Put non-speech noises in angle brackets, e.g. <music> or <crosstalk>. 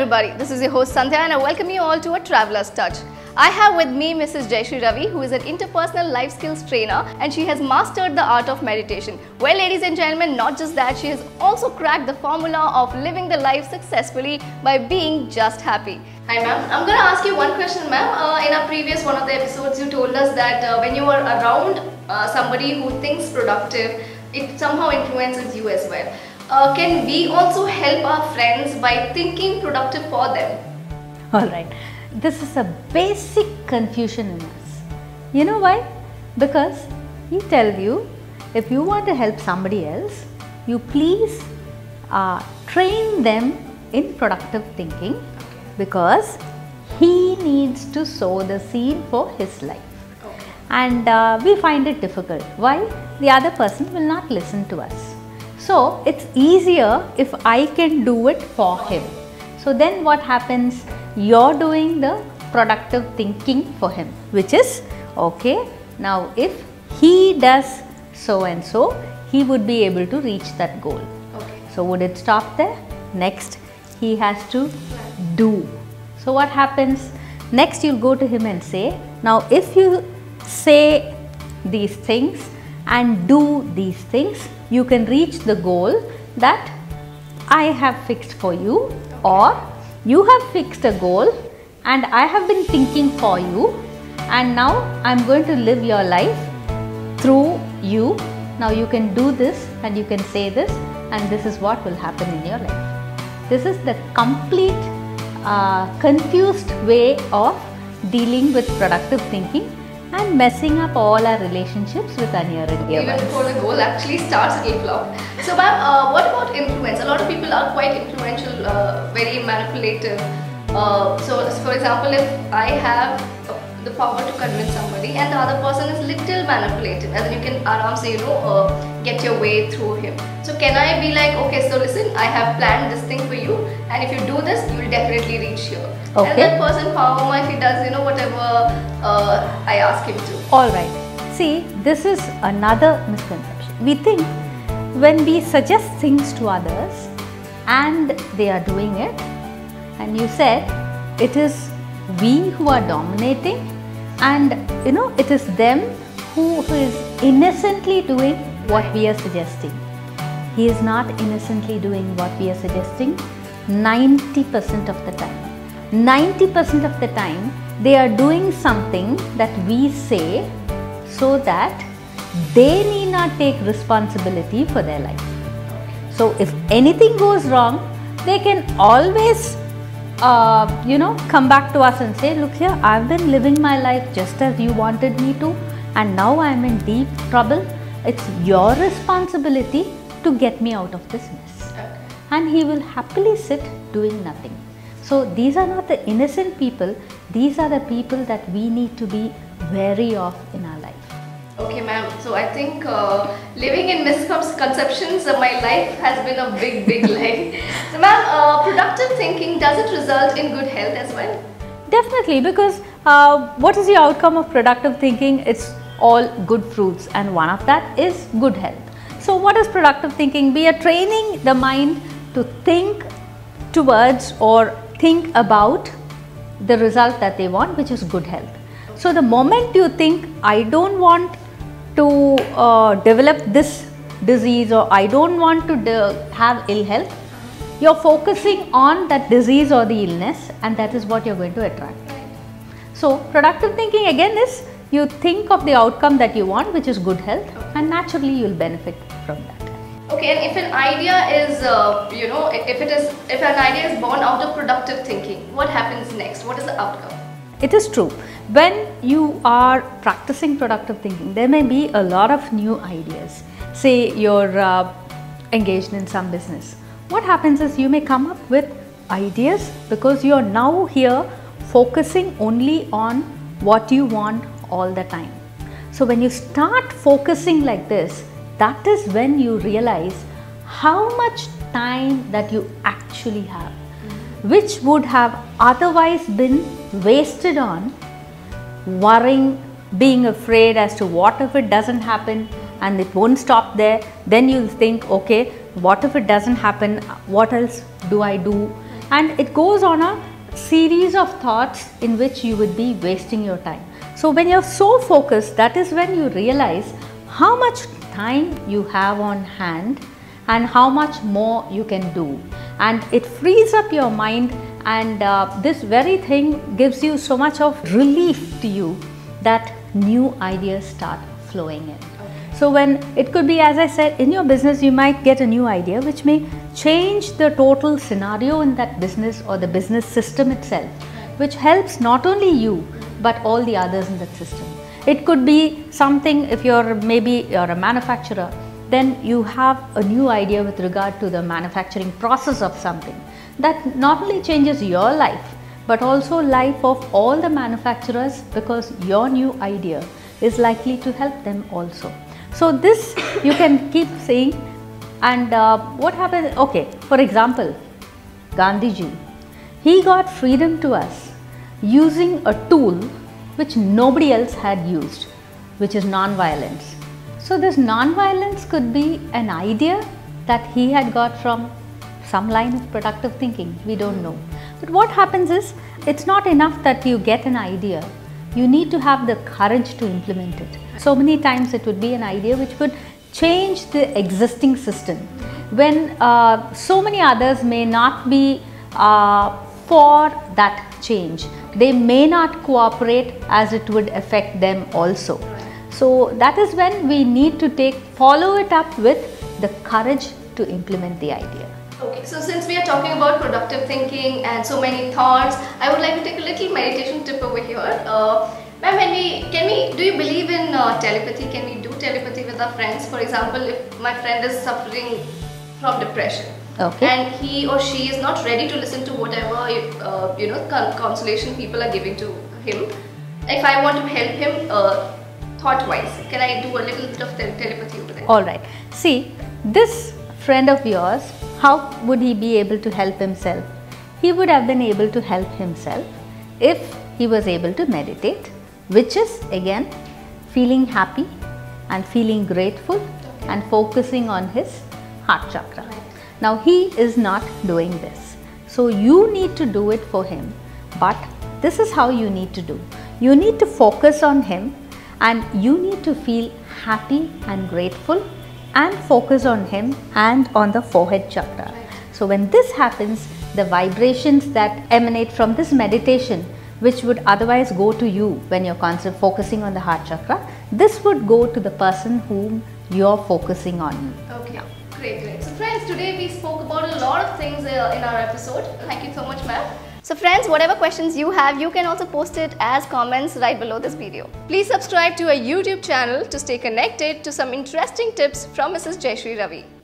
everybody. This is your host Sandhya and I welcome you all to a Traveler's Touch. I have with me Mrs. Jeyasree Ravi who is an interpersonal life skills trainer and she has mastered the art of meditation. Well ladies and gentlemen, not just that, she has also cracked the formula of living the life successfully by being just happy. Hi ma'am, I'm going to ask you one question ma'am. Uh, in our previous one of the episodes you told us that uh, when you are around uh, somebody who thinks productive, it somehow influences you as well. Uh, can we also help our friends by thinking productive for them? All right. This is a basic confusion in us. You know why? Because he tells you if you want to help somebody else, you please uh, train them in productive thinking because he needs to sow the seed for his life. And uh, we find it difficult. Why? The other person will not listen to us. So it's easier if I can do it for him. So then what happens? You're doing the productive thinking for him, which is okay. Now, if he does so and so, he would be able to reach that goal. Okay. So, would it stop there? Next, he has to do. So, what happens? Next, you'll go to him and say, Now, if you say these things and do these things, you can reach the goal that I have fixed for you, or you have fixed a goal and I have been thinking for you, and now I'm going to live your life through you. Now you can do this and you can say this, and this is what will happen in your life. This is the complete uh, confused way of dealing with productive thinking and messing up all our relationships with our near and dear Even ones. before the goal actually starts, it'll flop. So, ma'am, uh, what about influence? A lot of people are quite influential, uh, very manipulative. Uh, so, for example, if I have the power to convince somebody and the other person is little manipulative, and you can aram say, you know, uh, get your way through him. So, can I be like, okay, so listen, I have planned this thing for you, and if you do this, you will definitely reach here. And that person power if he does, you know, whatever uh, I ask him to. Alright, see, this is another misconception. We think when we suggest things to others and they are doing it, and you said it is we who are dominating, and you know, it is them who is innocently doing what we are suggesting. He is not innocently doing what we are suggesting 90% of the time. 90% of the time, they are doing something that we say so that they need not take responsibility for their life. So, if anything goes wrong, they can always, uh, you know, come back to us and say, Look here, I've been living my life just as you wanted me to, and now I'm in deep trouble. It's your responsibility to get me out of this mess. And he will happily sit doing nothing. So, these are not the innocent people, these are the people that we need to be wary of in our life. Okay, ma'am. So I think uh, living in misconceptions, uh, my life has been a big, big <laughs> lie. So, ma'am, uh, productive thinking does it result in good health as well? Definitely, because uh, what is the outcome of productive thinking? It's all good fruits, and one of that is good health. So, what is productive thinking? We are training the mind to think towards or think about the result that they want, which is good health. So, the moment you think, I don't want to uh, develop this disease or I don't want to have ill health, you're focusing on that disease or the illness, and that is what you're going to attract. So, productive thinking again is you think of the outcome that you want, which is good health, and naturally you'll benefit from that. Okay, and if an idea is, uh, you know, if it is, if an idea is born out of productive thinking, what happens next? What is the outcome? It is true. When you are practicing productive thinking, there may be a lot of new ideas. Say you're uh, engaged in some business. What happens is you may come up with ideas because you're now here focusing only on what you want all the time. So, when you start focusing like this, that is when you realize how much time that you actually have which would have otherwise been wasted on worrying, being afraid as to what if it doesn't happen and it won't stop there. Then you'll think, okay, what if it doesn't happen? What else do I do? and it goes on a series of thoughts in which you would be wasting your time. So, when you're so focused, that is when you realize how much time you have on hand and how much more you can do. And it frees up your mind, and uh, this very thing gives you so much of relief to you that new ideas start flowing in. So, when it could be, as I said, in your business, you might get a new idea which may change the total scenario in that business or the business system itself, which helps not only you but all the others in that system. It could be something if you're maybe you're a manufacturer, then you have a new idea with regard to the manufacturing process of something that not only changes your life but also life of all the manufacturers because your new idea is likely to help them also. So this you can keep saying and uh, what happened okay for example Gandhiji he got freedom to us using a tool which nobody else had used which is non-violence. So this non-violence could be an idea that he had got from some line of productive thinking we don't know. But what happens is it's not enough that you get an idea you need to have the courage to implement it. So many times it would be an idea which would change the existing system when uh, so many others may not be uh, for that change. They may not cooperate as it would affect them also. So that is when we need to take follow it up with the courage to implement the idea. Okay, so since we are talking about productive thinking and so many thoughts, I would like to take a little meditation tip over here. Uh, Ma'am, when we can we do you believe in uh, telepathy? Can we do telepathy with our friends? For example, if my friend is suffering from depression, Okay. and he or she is not ready to listen to whatever uh, you know con- consolation people are giving to him, if I want to help him uh, thought-wise, can I do a little bit of te- telepathy over there? All right. See, this friend of yours, how would he be able to help himself? He would have been able to help himself if he was able to meditate, which is again feeling happy and feeling grateful and focusing on his heart chakra. Now, he is not doing this. So, you need to do it for him, but this is how you need to do. You need to focus on him and you need to feel happy and grateful and focus on him and on the forehead chakra. So, when this happens, the vibrations that emanate from this meditation, which would otherwise go to you when you're constant focusing on the heart chakra, this would go to the person whom you're focusing on. Okay, great, great. So friends, today we spoke about a lot of things uh, in our episode. Thank you so much, ma'am. So friends, whatever questions you have, you can also post it as comments right below this video. Please subscribe to our YouTube channel to stay connected to some interesting tips from Mrs. Jeyasree Ravi.